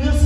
will